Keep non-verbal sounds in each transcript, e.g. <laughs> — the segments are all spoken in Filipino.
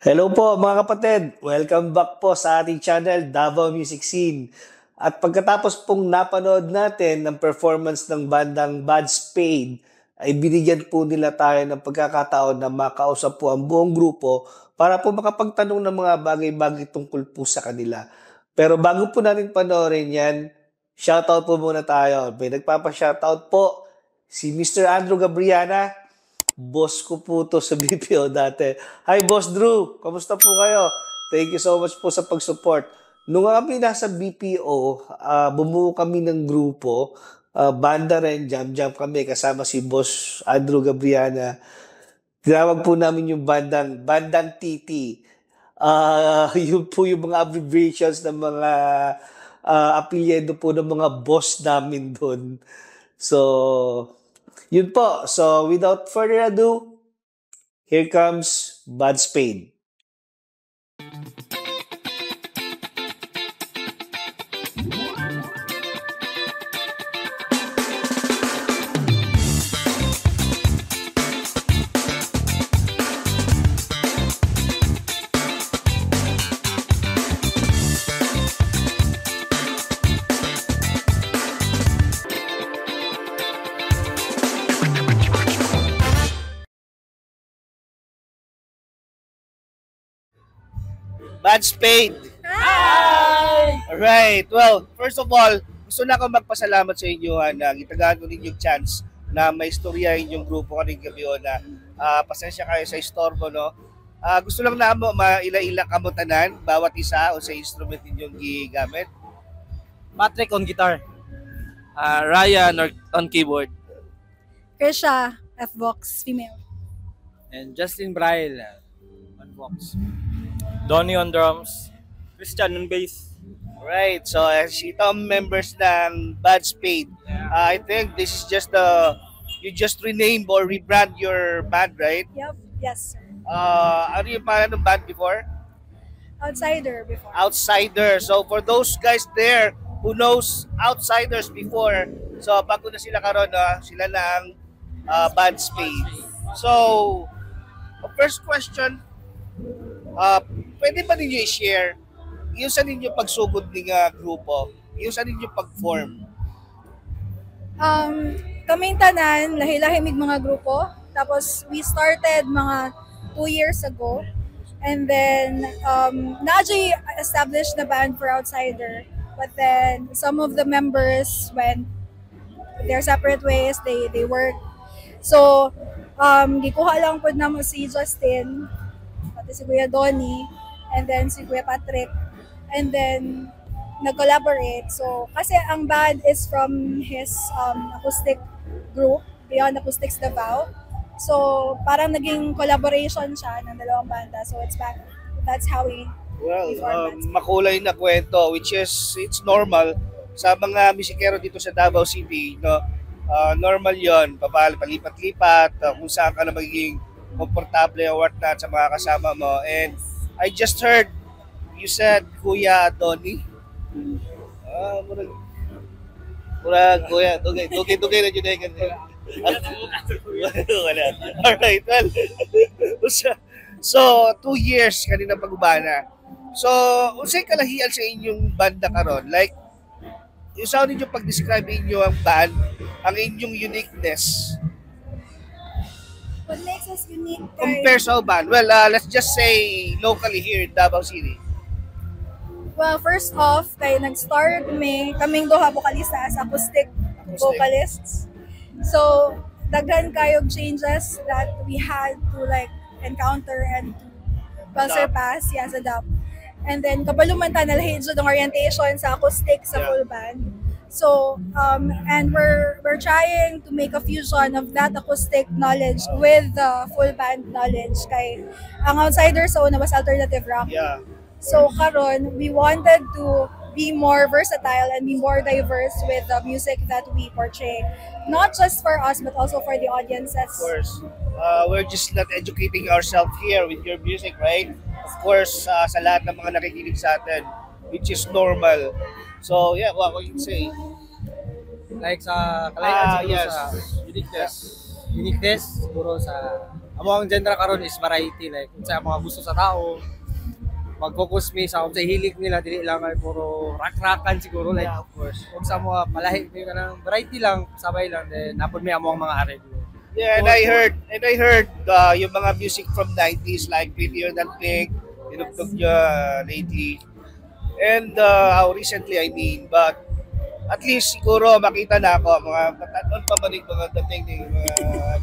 Hello po mga kapatid! Welcome back po sa ating channel, Davao Music Scene. At pagkatapos pong napanood natin ng performance ng bandang Bad Spade, ay binigyan po nila tayo ng pagkakataon na makausap po ang buong grupo para po makapagtanong ng mga bagay-bagay tungkol po sa kanila. Pero bago po natin panoorin yan, shoutout po muna tayo. May nagpapa-shoutout po si Mr. Andrew Gabriana, boss ko po to sa <laughs> BPO dati. Hi, Boss Drew! Kamusta po kayo? Thank you so much po sa pag-support. Nung kami nasa BPO, uh, bumuo kami ng grupo. Uh, banda rin, jam-jam kami kasama si Boss Andrew Gabriana. Tinawag po namin yung bandang, bandang TT. Uh, <laughs> yun po yung mga abbreviations ng mga uh, apelyido po ng mga boss namin doon. So, yun po. So, without further ado, here comes Bud Spade. Bad Spade. Hi! Alright. Well, first of all, gusto na ako magpasalamat sa inyo ha, na gitagaan ko ninyong chance na may istorya inyong grupo kaning gabi o na uh, pasensya kayo sa istorbo, no? Uh, gusto lang na mo maila-ila kamutanan bawat isa o sa instrument ninyong gigamit. Patrick on guitar. Uh, Ryan on keyboard. Krisha, F-Vox, female. And Justin Braille on Vox. Donnie on drums. Christian on bass. Right. So, as ito ang members ng Bad Spade. Uh, I think this is just the, you just rename or rebrand your band, right? Yep. Yes, sir. Uh, ano yung pangalan ng band before? Outsider before. Outsider. So, for those guys there who knows Outsiders before, so bago na sila karon, uh, sila na ang uh, Bad Spade. So, first question, uh, pwede ba ninyo i-share yung sa ninyo pagsugod ng uh, grupo, yung sa ninyo pag-form? Um, kaming tanan, lahi-lahi mig mga grupo. Tapos we started mga two years ago. And then, um, na-actually established the band for Outsider. But then, some of the members went their separate ways. They they work. So, um, gikuha lang po na mo si Justin, pati si Kuya Donnie, and then si Kuya Patrick, and then nag-collaborate. So, kasi ang band is from his um, acoustic group, Beyond Acoustics Davao. So, parang naging collaboration siya ng dalawang banda. So, it's back. That's how we Well, um, makulay na kwento which is it's normal sa mga musikero dito sa Davao City, no? Uh, normal 'yon, papalipat-lipat, uh, kung saan ka na magiging komportable o whatnot sa mga kasama mo. And I just heard you said Kuya Donnie. Ah, murag murag Kuya, dugay, dugay, dugay na jud ay ganun. Wala. Alright, well. <laughs> so, two years kanina pag-ubana. So, unsay kalahian sa inyong banda karon? Like, sa ninyo pag-describe inyo ang band, ang inyong uniqueness, What makes us unique? Compare sa band? Well, uh, let's just say locally here in Davao City. Well, first off, kay nag-start may kaming duha vocalista as acoustic, acoustic. vocalists. So, daghan kayog changes that we had to like encounter and to well, surpass, yes, adapt. And then, kabaluman ta nalahin ng orientation sa acoustic sa yeah. full band. So, um, and we're we're trying to make a fusion of that acoustic knowledge with the full band knowledge. Kay ang outsider sa una was alternative rock. Yeah. So karon we wanted to be more versatile and be more diverse with the music that we portray. Not just for us, but also for the audiences. Of course. Uh, we're just not educating ourselves here with your music, right? Of course, uh, sa lahat ng mga nakikinig sa atin, which is normal. So, yeah, what, what you say? Like sa kalayaan Ah, siguro yes. sa uniqueness. Uniqueness siguro sa amo ang genre karon is variety like kung sa mga gusto sa tao mag-focus mi sa kung sa hilig nila dili lang ay puro rock-rockan siguro like Yeah, of course. kung sa mga palahi mi kanang variety lang sabay lang then napod mi amo ang mga arreglo Yeah, and I heard, and I heard uh, yung mga music from 90s like Prettier Than Pink, tinugtog niya uh, lately. And uh, how recently, I mean, but at least siguro makita na ako mga batanon pa manig mga dating ng mga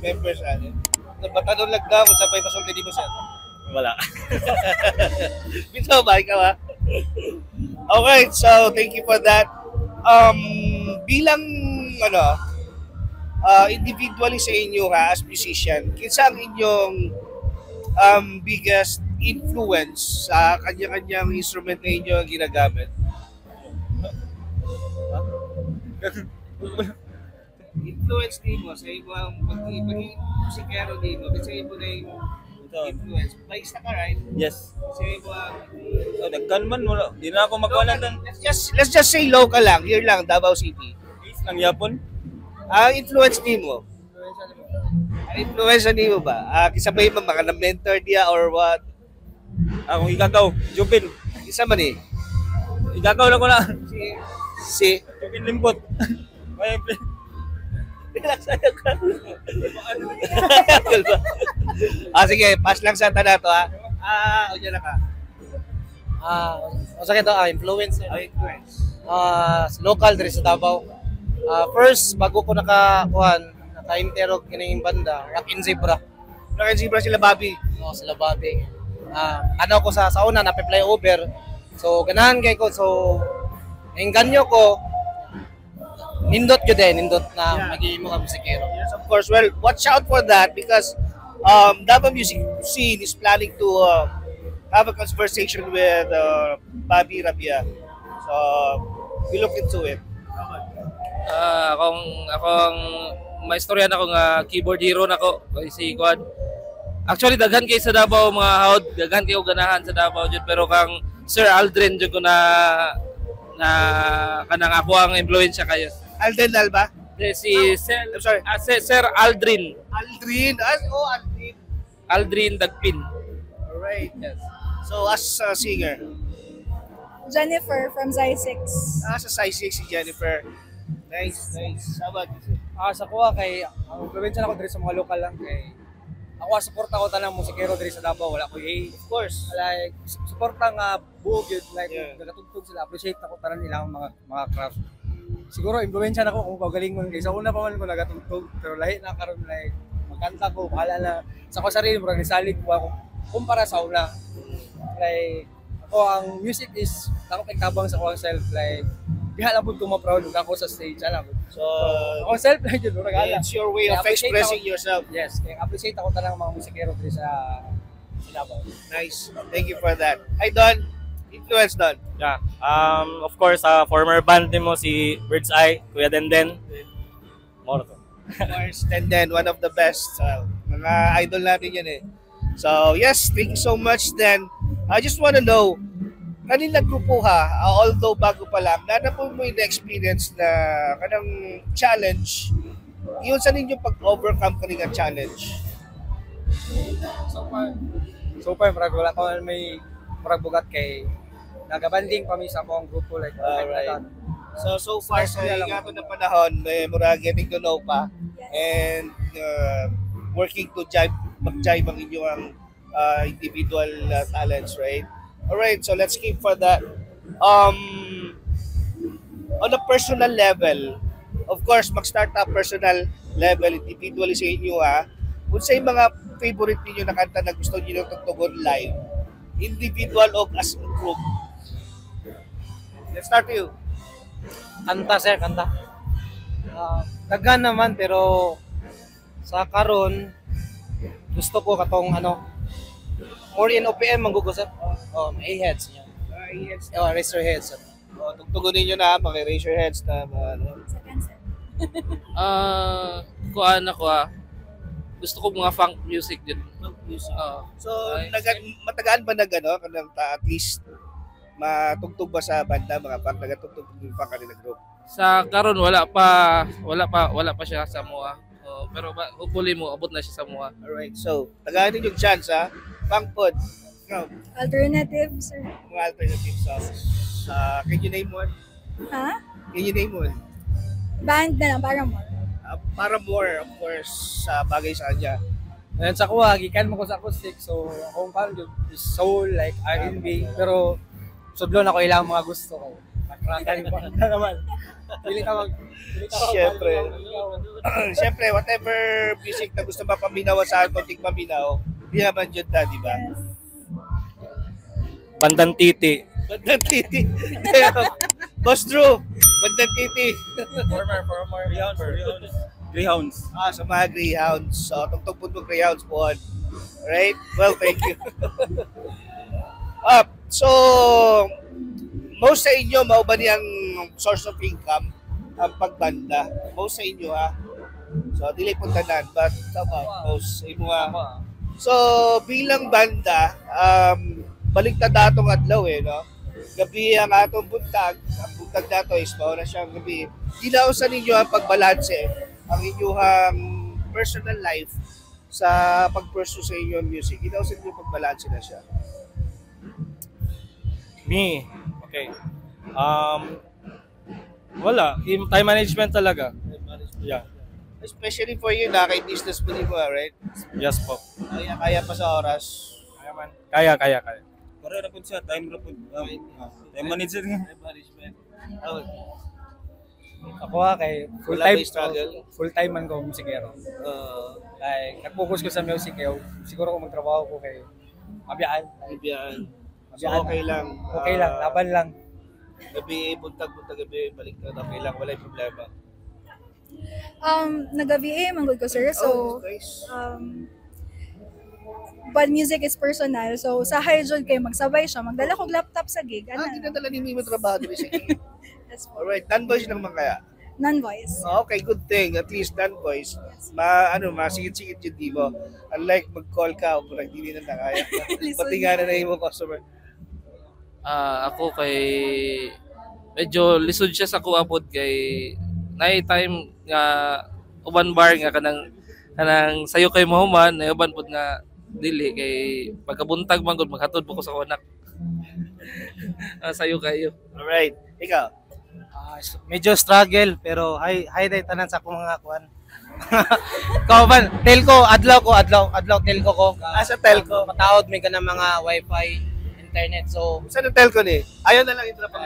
members ano. Na batanon lang daw sa pay pasulti di mo sir. wala <laughs> Bitaw ba ikaw ha? Okay, so thank you for that. Um, bilang ano, uh, individually sa inyo ha, as musician, kinsa ang inyong um, biggest influence sa kanya-kanyang instrument na inyo ang ginagamit? influence din mo sa ibang pag-ibang musikero din mo, kasi mo na yung influence. Baista ka, right? yes Sa ibang oh, dagkan man wala di na ako magkualan tan Let's just let's just say local lang, here lang, Davao City. lang yapon Ang influence ni mo. Ang influence ni mo ba? Ah, kisabay mo mga na-mentor dia or what? Akong igagaw Jupin Isa man eh. igagaw lang ko na Si si Jupin limpot may ah, sige, pass lang sa tana to ha. Ah, o na ka. Ah, uh, sa kito ah, influence Ang influence. ah local diri sa Davao. Ah, first bago ko nakakuan, naka-interog kining banda, Rock in Zebra. Rock and Zebra sila Bobby. No, sila Bobby. Ah, ano ko sa sauna na fly over. So ganahan kay ko so engganyo ko nindot gyud din, nindot na Yeah. maging mga musikero. Yes, of course. Well, watch out for that because um, Davao music scene is planning to uh, have a conversation with uh, Bobby Rabia. So, we look into it. Ah, akong akong may istorya na ako nga keyboard hero na ko si Quad. Actually daghan kay sa Davao mga haod, daghan kay og ganahan sa Davao jud pero kang Sir Aldrin jud ko na na kanang ako ang impluwensya kayo. Alden Alba? Eh, Si Sir, I'm sorry. ah, si- Sir Aldrin, Aldrin. As, oh, Aldrin. Aldrin Dagpin. Alright. Yes. So, as a singer, Jennifer from Zy6. ah, sa size 6 si Jennifer. Nice, nice. You? ah sa kuha kay ang influensya na ko diri sa mga lokal lang kay ako ah, suporta ko tanang musikero diri sa Davao. Wala ko hate Of course. like su- suporta nga buo gyud like Yeah. nagatugtog sila. Appreciate ako tanan ilang mga mga craft. Siguro influensya na ko kung pagalingon kay sa una pa man ko nagatugtog pero lahi na karon like magkanta ko bahala na. Sa ko sarili murag nisalig ko ako kumpara sa una. Like ako ang music is ako tabang sa ko ang self like diha lang pud ko ma-proud. Ako sa stage ala So, ako ang self like yun murag ala it's your way of expressing ako- yourself. yes kaya appreciate ako tanang mga musikero diri sa Davao Nice. Thank you for that. Hi, Don. Influence, Don. Yeah. Um, of course, uh, former band din mo si Bird's Eye, Kuya Denden. More to. Of course, then one of the best. Uh, mga idol natin yan eh. So, yes, thank you so much. Then, I just want to know, kanila grupo ha, uh, although bago pa lang, nana po mo yung experience na kanang challenge, yun sa ninyo pag-overcome ka nga challenge? So far, so far, marag wala ko may marag bugat kay nagabanding pa mi sa akong grupo like Alright. So, so far sa Nice. ingato na panahon, may mura getting to know pa and uh, working to jive, mag-jive ang inyong uh, individual uh, talents, right? Alright, so let's keep for that. Um, on a personal level, of course, mag-start up personal level, individually sa inyo ha, kung sa mga favorite ninyo na kanta na gusto niyo tugtugon live, individual o as a group. Let's start you. Kanta sir, kanta. Ah, daghan naman pero sa karon gusto ko katong ano more in OPM manggugo sir. Oh, may heads niya. Uh, yes. Oh, raise your heads. Oh, tugtugon ninyo na, paki-raise your heads na ano. <laughs> Ah, kuan ako ah. Gusto ko mga funk music din. Ah. So, Ay, naga, matagaan ba nag ano, kanang ta, at least matugtog ba sa banda mga pang nagatugtog din pa kanila group? sa karon wala pa wala pa wala pa siya sa moa. Uh, mo. Pero ba, hopefully mo, abot na siya sa mga. Alright, so, tagahanin yung chance ha. Pangpod. Ikaw, Alternative, sir. mga alternative songs. Uh, can you name one? Ha? Can you name one? Band na lang, para more. Uh, para more, of course, sa bagay sa kanya. Ngayon sa kuha, gikan mo ko sa acoustic. So, akong parang yun, is soul, like R&B. Pero, sudlo na ko ilang mga gusto ko. Nakrakan ko na naman. Pili ka mag... Siyempre. <clears throat> Siyempre, whatever music na gusto mapaminaw sa akin, konting paminaw, di naman dyan ta, di ba? Yes. Bandang Titi. Bandang titi. Boss Drew, bandang titi. Former, former. Greyhounds. Greyhounds. Ah, sa mga Greyhounds. So, tugtog po ng Greyhounds po. Right? Well, thank you. <laughs> ah, so, most sa inyo, mao ba niyang source of income ang pagbanda? Most sa inyo, ha? So, dili po tanan, but tama, most sa inyo, ha? So, bilang banda, um, balik na datong adlaw eh, no? Gabi ang atong buntag, ang buntag dato is mao na siyang gabi. Ginaw sa ninyo ang pagbalanse ang inyong personal life sa pag-pursue sa inyong music. Ginaw sa inyo pagbalanse na siya. Me. Okay. Um, wala. Im- Time management talaga. Yeah. Especially for you na kay business mo mo, right? Yes po. Kaya, kaya pa sa oras. Kaya man. Kaya, kaya, kaya. Para na po siya, time na po. Um, ah, time management nga. Time management. Ako ha, kay full time, struggle? full time man ko musikero. uh, Like, nag-focus ko sa music, kaya siguro kung magtrabaho ko kay mabiyaan. Ibiyaan. So, Mabiyaan. okay lang. Okay lang, Ah, laban lang. Gabi, buntag-buntag gabi, balik na, okay lang, wala yung problema. Um, nag-VA, manggod ko, sir. oh, So, um, but music is personal. So, sa Hyjon kayo, magsabay siya. Magdala kog laptop sa gig. Ah, Ano? dinadala ni Mimo trabaho din siya. <laughs> Yes po. Alright, non-voice lang man kaya. Non-voice. Oh, Okay, good thing. At least non-voice. Ma, ano, masigit-sigit yung di mo. Unlike mag-call ka o kung hindi na nakaya. <laughs> Pati nga na na yung customer. Ah, ako kay medyo lisod siya sa kuapod kay nay time nga uban bar nga kanang kanang sayo kay mahuman na uban pud nga dili kay pagkabuntag man gud maghatod po ko sa anak. ah, sayo kayo. Alright, ikaw. Ah, s- medyo struggle pero hay hay day tanan sa akong mga kuan. <laughs> Kauban, telco adlaw ko adlaw adlaw telco ko. Ah, sa telco. Mataod mi ka ng mga wifi internet so Saan ang telco ni? Ayaw na lang ito na pang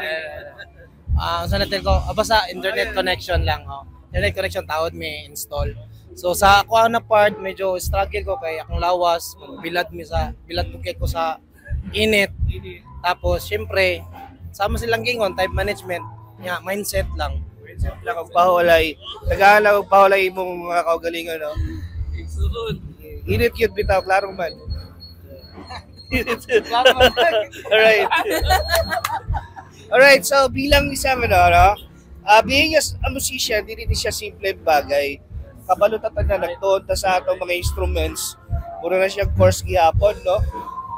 ah sa telco ah, basta internet connection lang oh. Internet connection taod mi install. So sa ako na part medyo struggle ko kay akong lawas bilad mi sa bilad bukid ko sa init. Tapos syempre sama silang gingon type management nya mindset lang. lang ang pahulay. Tagahan lang ang pahulay mong mga kaugalingan, no? Sunod. Init yun bitaw, klarong man. <laughs> <laughs> Alright. Alright, so bilang isang ano, no? Uh, being as a musician, hindi din siya simple bagay. Kabalutatan na nagtuon ta sa atong mga instruments. Mura na siyang course gihapon, no?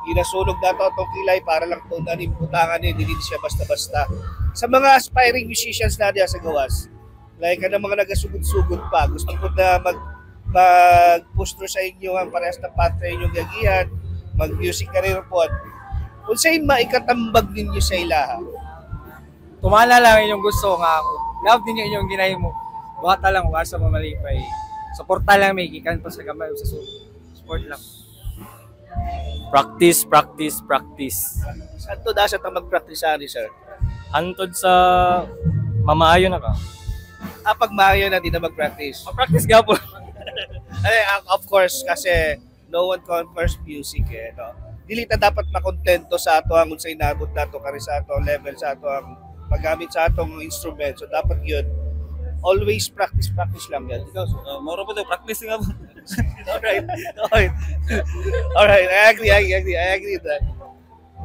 Ginasunog na to itong kilay para lang tunan yung butangan niya, hindi din siya basta-basta. Sa mga aspiring musicians na diya sa gawas, like ano mga nagasugod-sugod pa, gusto ko na mag mag-push through sa inyo ang parehas na path na inyong gagihan, mag-music career po. Kung sa'yo maikatambag ninyo sa ilaha, Tumala lang inyong gusto nga ako. Love ninyo inyong ginahin mo. Buhata lang, wala sa mamalipay. Suporta lang may gikan pa sa gamay o sa su- support lang. Practice, practice, practice. saan to dasa ta mag-practice ani, sir? Hantod sa mamaayo na ka. Ah, pag maayo na, di na mag-practice. Ma-practice ka po. <laughs> Ay, ah, of course, kasi no one confers music eh, no? Dili ta dapat makontento sa ato ang unsay nabot nato kari sa ato level sa ato ang paggamit sa atong instrument. So dapat yun always practice practice lang yan. Ikaw? Uh, Moro po to, practice nga po. <laughs> Alright. Alright. Alright. I agree. I agree. I agree with that.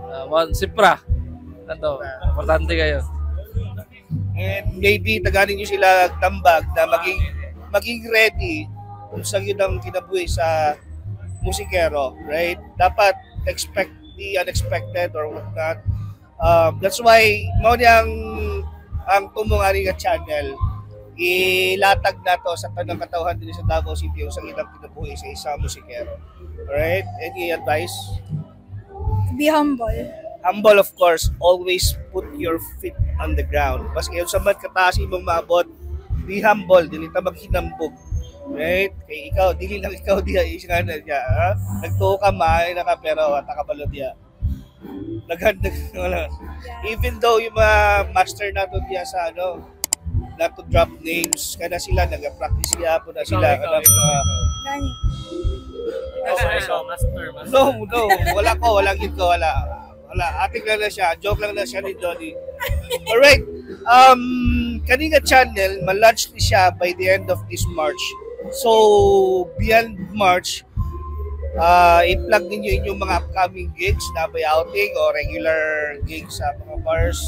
Ah, uh, sipra. Ano, importante kayo. And maybe taganin nyo sila tambag na maging maging ready kung sa yun ang kinabuhi sa musikero, right? Dapat expect the unexpected or whatnot. Um, that's why mo niyang ang tumong ani nga channel ilatag na to sa tanang katawhan din sa Davao City sa ilang kinabuhi sa isang musikero. Alright? Any advice? Be humble. Humble of course, always put your feet on the ground. Mas kayo sa mat kataas imong maabot, be humble, dili ta maghinambog. Right? Kay ikaw, dili lang ikaw diya, isa na diya. Ha? Nagtuo ka, maay na ka, pero at nakabalo diya. Naghandag, <laughs> wala. Even though yung mga master nato diya sa ano, not to drop names, kada sila, nag-practice siya po na sila. Ikaw, Ano, ikaw, uh, Gani. Ikaw, ikaw, master, master. No, no, wala ko, wala gid ko, wala. Wala, ating lang na siya, joke lang na siya ni Donnie. Alright, um, kanina channel, ma-launch ni siya by the end of this March. So, beyond March, uh, i-plug ninyo inyong mga upcoming gigs na by outing o regular gigs sa mga bars.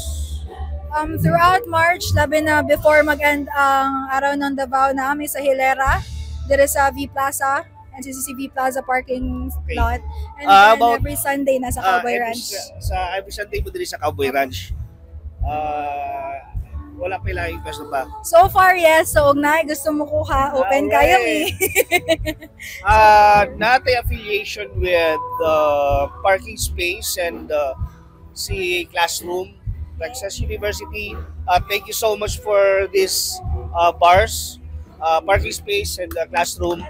Um, throughout March, labi na before mag-end ang araw ng Davao na kami sa Hilera, dire sa V Plaza, NCCC V Plaza parking Okay. lot. And then about- every Sunday na sa Ah, Cowboy every, Ranch. Sa, sa every Sunday mo din sa Cowboy Ranch. Uh, wala pa ilang na ba? So far, yes. So, Ugnay, gusto mo kuha. Open Alright. kayo eh. uh, natin affiliation with the parking space and uh, si classroom Texas University uh, thank you so much for this uh, bars uh, parking space and the classroom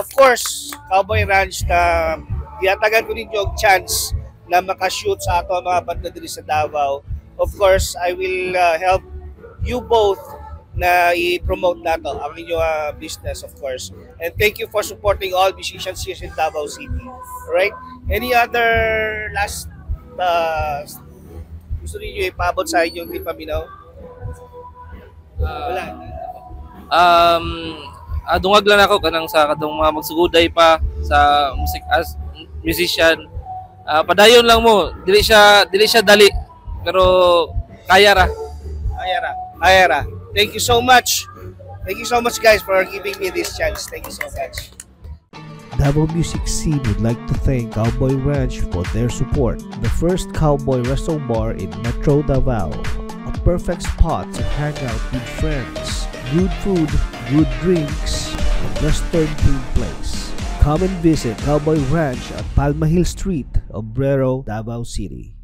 of course Cowboy Ranch na diatagan ko ninyo og chance na makashoot sa ato ang mga banda diri sa Davao of course I will uh, help you both na i-promote nato ang inyong uh, business of course. And thank you for supporting all musicians here in Davao City. Right? Any other last uh, gusto niyo ipabot sa inyong Team Paminaw? Wala. Um, adungag lang ako kanang sa kadong mga magsuguday pa sa music as musician. Ah, padayon lang mo. Dili siya dili siya dali pero kaya ra. Ayara. Ayara. Thank you so much. Thank you so much guys for giving me this chance. Thank you so much. Davao Music Scene would like to thank Cowboy Ranch for their support. The first cowboy resto bar in Metro Davao. A perfect spot to hang out with friends. Good food, good drinks, a western themed place. Come and visit Cowboy Ranch at Palma Hill Street, Obrero, Davao City.